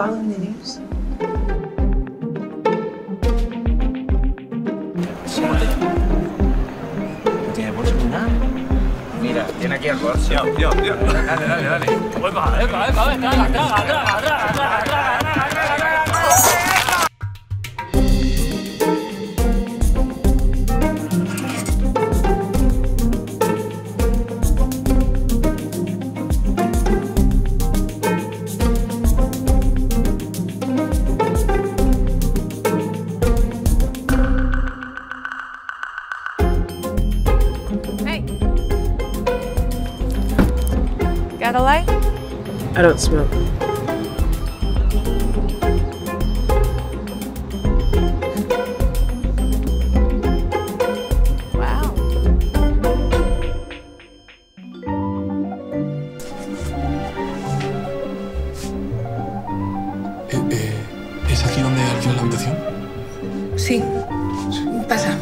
following the news? Mira, tiene aquí el bolso. Tío, tío, tío. Dale, dale, dale. Epa, epa, epa, traga, traga, traga, Hey. Got a light? I don't smoke. Wow. Eh, eh, ¿Es aquí donde alquilas la habitación? Sí. Pasa.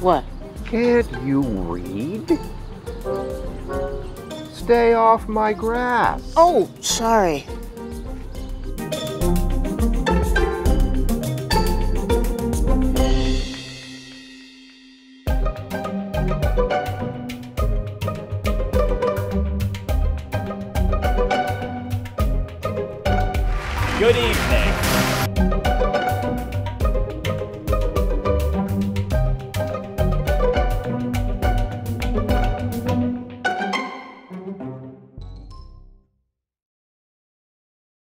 What? Can't you read? Stay off my grass. Oh, sorry. Good evening.